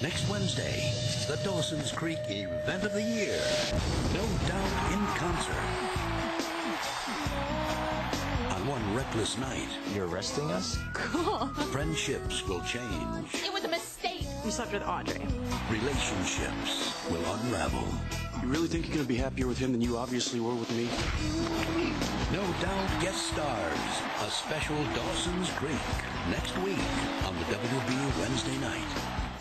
Next Wednesday, the Dawson's Creek Event of the Year. No doubt in concert. On one reckless night, You're arresting us? Cool. friendships will change. It was a mistake. You slept with Audrey. Relationships will unravel. You really think you're going to be happier with him than you obviously were with me? No Doubt guest stars. A special Dawson's Creek. Next week on the WB Wednesday night.